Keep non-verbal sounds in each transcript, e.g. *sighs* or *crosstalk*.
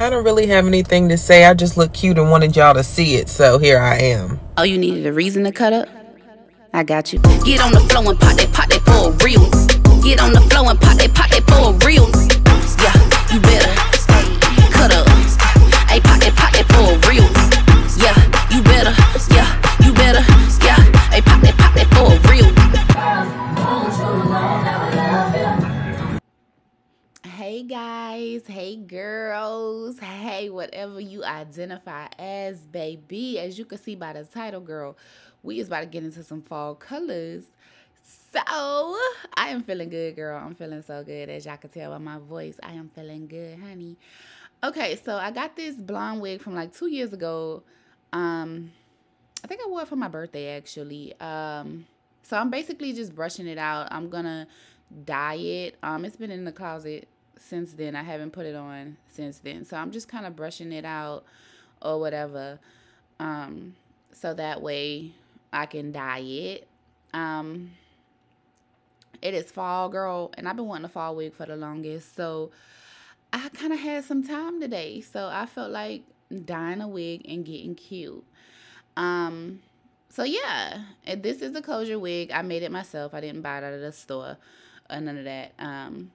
I don't really have anything to say. I just look cute and wanted y'all to see it, so here I am. Oh, you needed a reason to cut up? I got you. Get on the floor and pop that, pop that for real. Get on the floor and pop that, pop that for real. Yeah, you better cut up. Hey, pop that, pop that for real. Yeah, you better. Yeah, you better. Yeah, hey, pop that, pop Hey guys, hey girls, hey whatever you identify as, baby. As you can see by the title, girl, we is about to get into some fall colors. So I am feeling good, girl. I'm feeling so good. As y'all can tell by my voice, I am feeling good, honey. Okay, so I got this blonde wig from like two years ago. Um, I think I wore it for my birthday actually. Um, so I'm basically just brushing it out. I'm gonna dye it. Um, it's been in the closet since then. I haven't put it on since then. So I'm just kind of brushing it out or whatever. Um, so that way I can dye it. Um, it is fall, girl, and I've been wanting a fall wig for the longest. So I kind of had some time today. So I felt like dyeing a wig and getting cute. Um, so yeah, this is a closure wig. I made it myself. I didn't buy it out of the store or none of that. Um,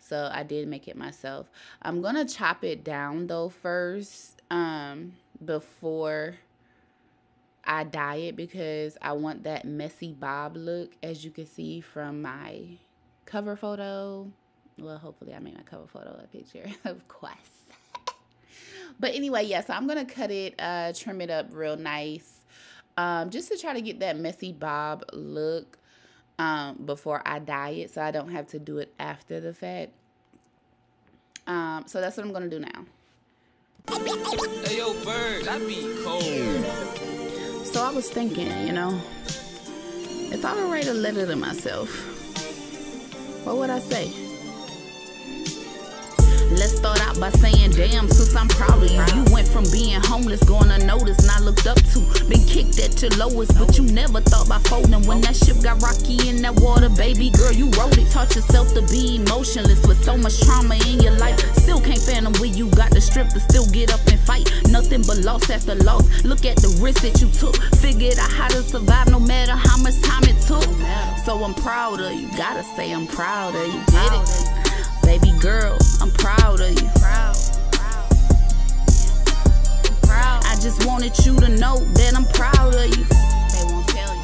so I did make it myself. I'm gonna chop it down though first, um, before I dye it because I want that messy bob look as you can see from my cover photo. Well, hopefully I made my cover photo a picture, *laughs* of course. *laughs* but anyway, yeah, so I'm gonna cut it, uh, trim it up real nice. Um, just to try to get that messy bob look um, before I dye it so I don't have to do it after the fact. Um, so that's what I'm gonna do now. Hey yo, bird, that be cold. So I was thinking, you know, if I were to write a letter to myself, what would I say? Let's by saying, damn, sis, I'm proud of you. You went from being homeless, going unnoticed, and I looked up to. Been kicked at your lowest, but you never thought about folding. When that ship got rocky in that water, baby girl, you wrote it. Taught yourself to be emotionless with so much trauma in your life. Still can't fathom where you got the strength to still get up and fight. Nothing but loss after loss. Look at the risk that you took. Figured out how to survive no matter how much time it took. So I'm proud of you. Gotta say I'm proud of you. Did it. Baby girl, I'm proud of you. Proud, proud, I just wanted you to know that I'm proud of you. They won't tell you,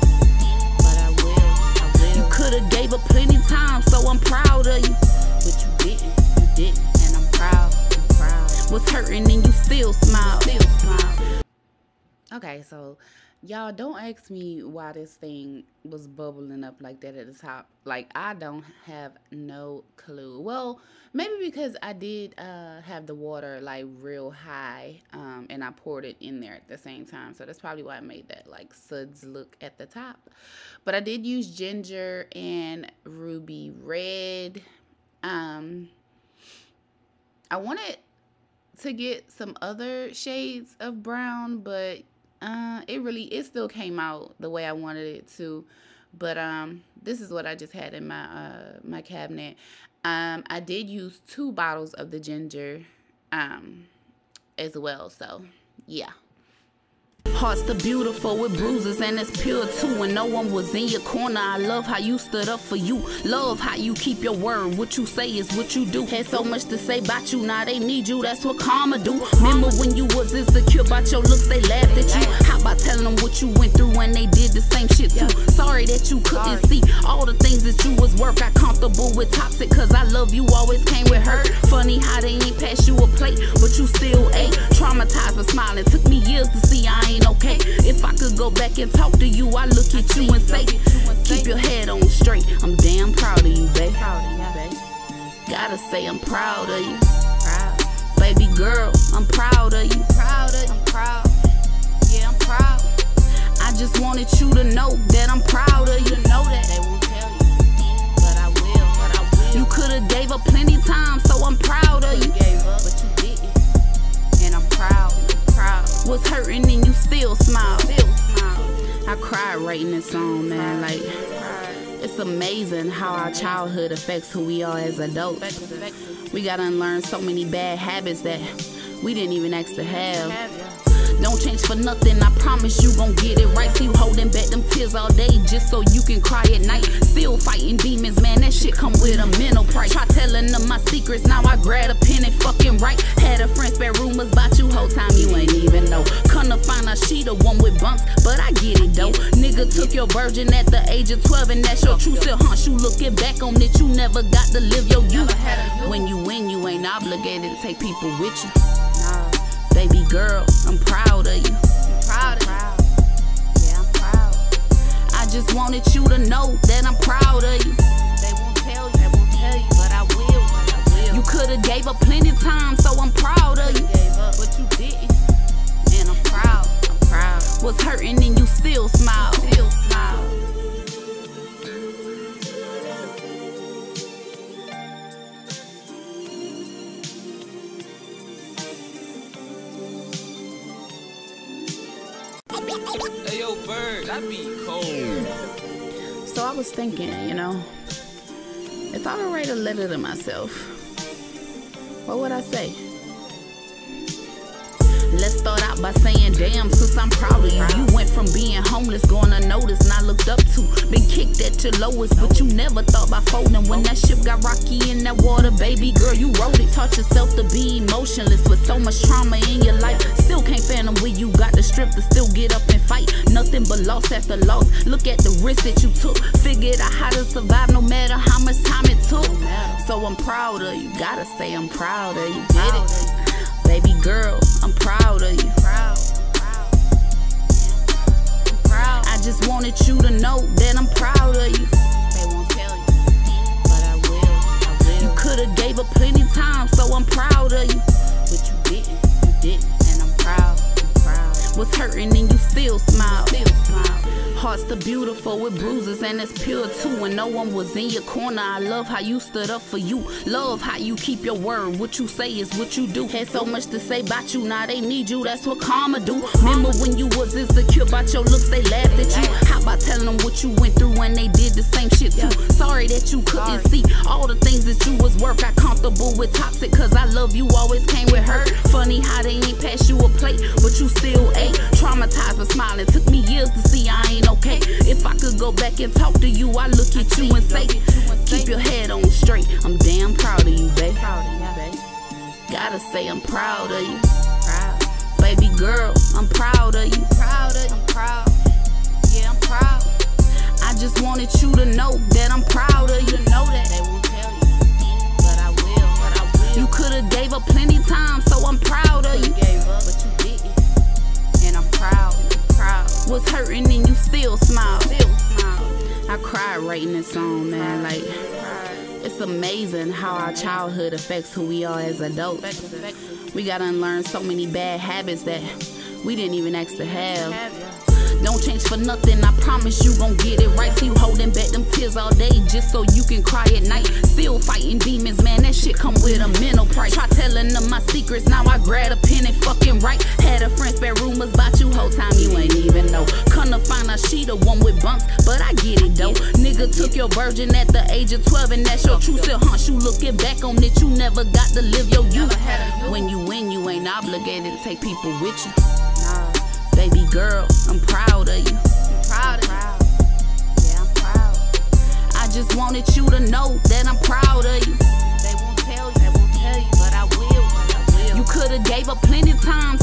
but I will. I will. You could've gave up plenty time, so I'm proud of you. But you didn't, you didn't, and I'm proud. I'm proud. Was hurting and you still smile. Still smile. Okay, so y'all don't ask me why this thing was bubbling up like that at the top. Like i don't have no clue. Well maybe because i did uh, have the water like real high um, and i poured it in there at the same time. So that's probably why i made that like suds look at the top. But i did use ginger and ruby red. Um i wanted to get some other shades of brown but uh, it really it still came out the way I wanted it to, but um, this is what I just had in my uh my cabinet. Um, I did use two bottles of the ginger, um, as well. So yeah. Hearts the beautiful with bruises and it's pure too. When no one was in your corner, I love how you stood up for you. Love how you keep your word. What you say is what you do. Had so much to say about you, now they need you. That's what karma do. Remember when you was insecure about your looks, they laughed at you. How about telling them what you went through when they did the same shit too? Sorry that you couldn't see all the things that you was worth. Got comfortable with toxic, cause I love you always came with hurt. Funny how they ain't pass you a plate, but you still ate. Traumatized but smiling. Took me go back and talk to you, I look at you and say, keep your head on straight. I'm damn proud of you, babe. Gotta say I'm proud of you. Baby girl, I'm proud of you. Proud of you. Proud. Yeah, I'm proud. I just wanted you to know that I'm proud of you. Know that they won't tell you, but I will. You could have gave up plenty times, so I'm proud of you. But you didn't, and I'm proud. Proud. Was hurting and you still smile. I cried writing this song, man. Like, it's amazing how our childhood affects who we are as adults. We gotta unlearn so many bad habits that we didn't even ask to have. Don't change for nothing, I promise you gon' get it right. See you holding back them tears all day just so you can cry at night. Still fighting demons, man, that shit come with a mental price. Try telling them my secrets, now I grab a pen and fucking write. Had a friend spread rumors about you, whole time you ain't even know. Come to find out she the one with bumps, but I get it though. Nigga took your virgin at the age of 12, and that's your truth. Still haunts you, looking back on it, you never got to live your youth. When you win, you ain't obligated to take people with you. Baby girl, I'm proud of you. I'm proud of you. Yeah, I'm proud. I just wanted you to know that I'm proud of you. They won't tell you, they won't tell you, but I will. But I will. You could've gave up plenty of time, so I'm proud of you. you gave up, but you didn't. And I'm proud, I'm proud. Was hurting and you still smile. Still smile. Was thinking, you know, if I were to write a letter to myself, what would I say? Let's start out by saying, damn, sis, I'm proud of you. You went from being homeless, going unnoticed, not looked up to. Been kicked at your lowest, but you never thought about folding. When that ship got rocky in that water, baby girl, you wrote it. Taught yourself to be emotionless with so much trauma in your life. Still can't fathom where you got the strength to still get up and fight. Nothing but loss after loss. Look at the risk that you took. Figured out how to survive no matter how much time it took. So I'm proud of you. Gotta say I'm proud of you. Did it. Baby girl, I'm proud of you. Proud, proud. I'm proud. I just wanted you to know that I'm proud of you. They won't tell you, but I will. I will. You could've gave up plenty time, so I'm proud of you. But you didn't, you didn't, and I'm proud. I'm proud. Was hurting and you still smile. Still smile. Hearts the beautiful with bruises and it's pure too. When no one was in your corner, I love how you stood up for you. Love how you keep your word. What you say is what you do. Had so much to say about you, now they need you. That's what karma do. Remember when you was insecure about your looks, they laughed at you. How about telling them what you went through when they did the same shit too? Sorry that you couldn't see all the things that you was worth. Got comfortable with toxic, cause I love you always came with hurt. Funny how they ain't pass you a plate, but you still ate. Traumatized but smiling. Took me years to see I ain't okay. If I could go back and talk to you, I look at you and say, keep your head on straight. I'm damn proud of you, babe. Gotta say I'm proud of you. Baby girl, I'm proud of you. Proud of you. I'm proud. Yeah, I'm proud. I just wanted you to know that I'm proud of you. Know that they won't tell you, but I will. But I will. You could've gave up plenty time, so I'm proud of you. Gave up, but you didn't, and I'm proud. Was hurting and you still smile. I cried writing this song, man. Like, it's amazing how our childhood affects who we are as adults. We gotta unlearn so many bad habits that we didn't even ask to have. Don't change for nothing, I promise you gon' get it right. See you holding back them tears all day just so you can cry at night. Still fighting demons, man, that shit come with a mental price. Try telling them my secrets, now I grab a pen and fucking write. Had a friend spread rumors one but I get it though. Nigga took your virgin at the age of 12, and that's your truth. Still haunts you, looking back on it, you never got to live your youth. When you win, you ain't obligated to take people with you. Nah, baby girl, I'm proud of you. I'm proud of you. Yeah, I'm proud. I just wanted you to know that I'm proud of you. They won't tell you, they won't tell you, but I will. But I will. You could've gave up plenty time,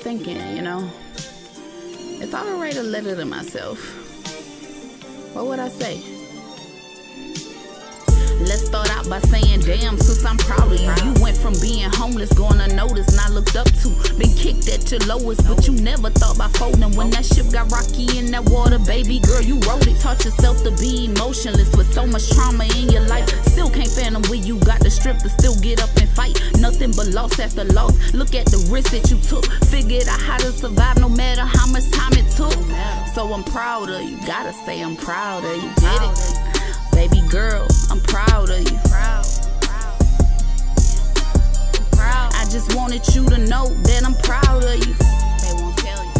thinking, you know, if I were to write a letter to myself, what would I say? Let's start out by saying, damn, sis, I'm proud of you. You went from being homeless, going unnoticed, not looked up to. Been kicked at your lowest, but you never thought about folding. When that ship got rocky in that water, baby girl, you wrote it. Taught yourself to be emotionless with so much trauma in your life. Still can't fathom where you got the strength to still get up and fight. Nothing but loss after loss. Look at the risk that you took. Figured out how to survive no matter how much time it took. So I'm proud of you. Gotta say I'm proud of you. Did it. Baby girl, I'm proud of you. Proud, proud. I'm. I just wanted you to know that I'm proud of you. They won't tell you,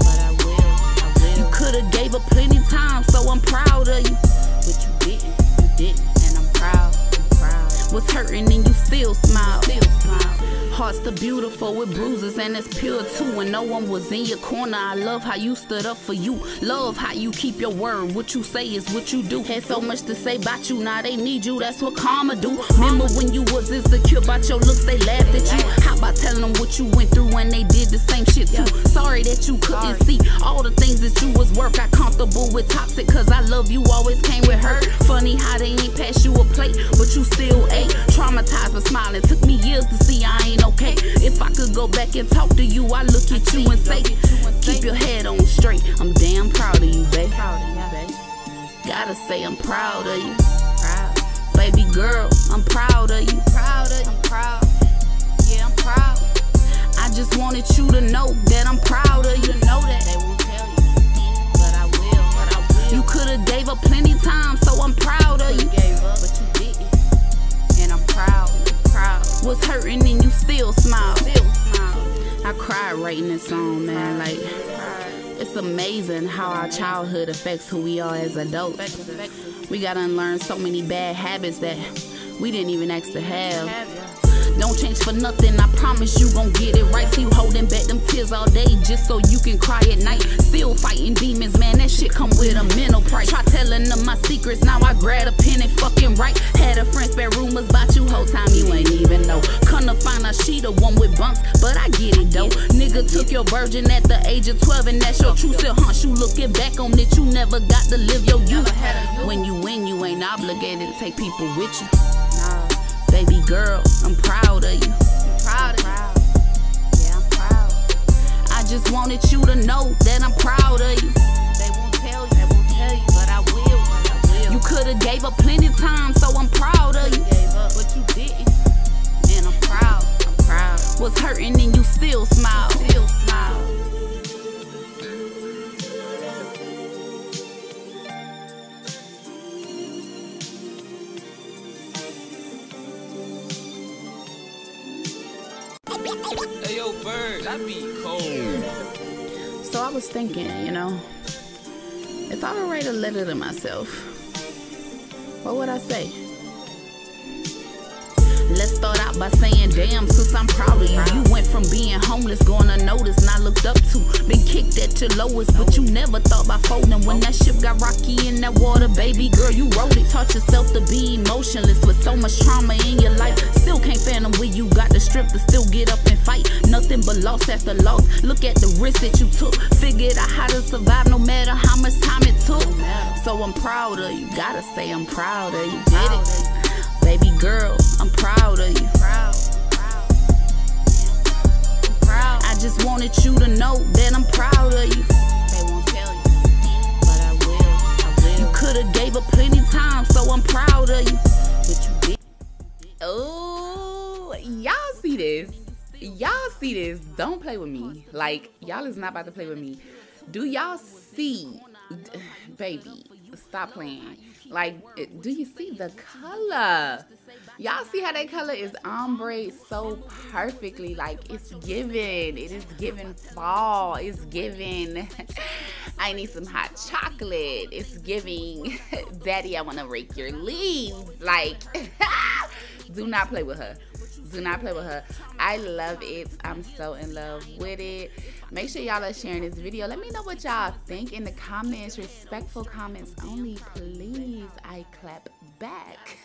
but I will. I will. You could've gave up plenty times, so I'm proud of you. but you didn't. You didn't, and I'm proud. I'm proud. Was hurting and you still smile. Still smile. Hearts the beautiful with bruises and it's pure too. When no one was in your corner, I love how you stood up for you. Love how you keep your word. What you say is what you do. Had so much to say about you, now they need you. That's what karma do. Remember when you was insecure about your looks, they laughed at you. How about telling them what you went through when they did the same shit too? Sorry that you couldn't see all the things that you was worth. Got comfortable with toxic, cause I love you always came with hurt. Funny how they ain't pass you a plate, but you still ate. Traumatized but smiling. Took me years to see I ain't okay. If I could go back and talk to you, I look at you and say, Keep your head on straight. I'm damn proud of you, babe. Gotta say I'm proud of you. Baby girl, I'm proud of you. Proud of you. Proud. Yeah, I'm proud. I just wanted you to know that I'm proud of you. Know that they won't tell you, but I will. But I will. You could've gave up plenty times, so I'm proud of you. gave up, but you didn't, and I'm proud. Was hurting and you still smile. I cried writing this song, man. Like, it's amazing how our childhood affects who we are as adults. We gotta unlearn so many bad habits that we didn't even ask to have. Don't change for nothing, I promise you gon' get it right. See you holding back them tears all day just so you can cry at night. Still fighting demons, man, that shit come with a mental price. Try telling them my secrets, now I grab a pen and fucking write. Had a friend spread rumors about you, whole time you ain't even know. Come to find out she the one with bumps, but I get it though. Nigga took your virgin at the age of 12, and that's your truth still haunts you. Looking back on it, you never got to live your youth. When you win, you ain't obligated to take people with you. Baby girl, I'm proud of you. I'm proud of you. Yeah, I'm proud. I just wanted you to know that I'm proud of you. They won't tell you. They won't tell you, but I will. But I will. You could've gave up plenty times, so I'm proud of you. but you didn't, write a letter to myself, what would I say? Let's start out by saying, damn, sis, I'm proud of you. You went from being homeless, going unnoticed, not looked up to. Been kicked at your lowest, but you never thought about folding. When that ship got rocky in that water, baby girl, you wrote it. Taught yourself to be emotionless with so much trauma in your life. Still can't fathom where you got the strength to still get up and fight. Nothing but loss after loss. Look at the risk that you took. Figured out how to survive no matter how much time it took. So I'm proud of you. Gotta say I'm proud of you. Did it. Baby girl, I'm proud of you. Proud. Proud. I'm proud. I just wanted you to know that I'm proud of you. They won't tell you, but I will. I will. You could've gave up plenty times, so I'm proud of you. but you did. Oh, y'all see this? Y'all see this? Don't play with me. Like y'all is not about to play with me. Do y'all see, *sighs* baby? Stop playing. Like, do you see the color? Y'all see how that color is ombre so perfectly? Like it's given. It is given fall. It's given. *laughs* I need some hot chocolate. It's giving. *laughs* Daddy, I want to rake your leaves. Like, *laughs* do not play with her. Do not play with her. I love it. I'm so in love with it. Make sure y'all are sharing this video. Let me know what y'all think in the comments. Respectful comments only, please. I clap back.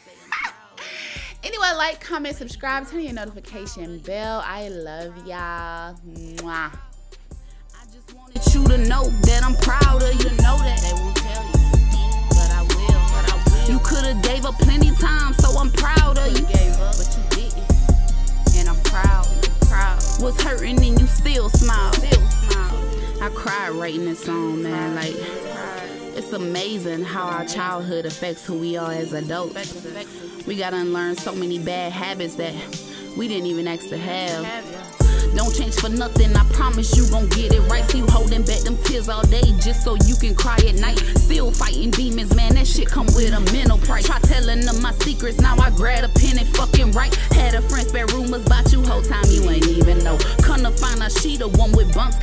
*laughs* anyway, like, comment, subscribe, turn on your notification bell. I love y'all. Mwah. I just wanted you to know that I'm proud of you. Know that They won't tell you, but I will. But I will. you could've gave gave up plenty times, so I'm proud of you. Gave up, but you didn't. Was hurting and you still smile. Still smile. I cried writing this song, man. Like, it's amazing how our childhood affects who we are as adults. We gotta unlearn so many bad habits that we didn't even ask to have. Don't change for nothing, I promise you gon' get it right. See you holding back them tears all day just so you can cry at night. Still fighting demons, man, that shit come with a mental price. Try telling them my secrets, now I grab a pen and fucking write. Had a friend spread rumors about you, whole time you ain't even know. Come to find out she the one with bumps.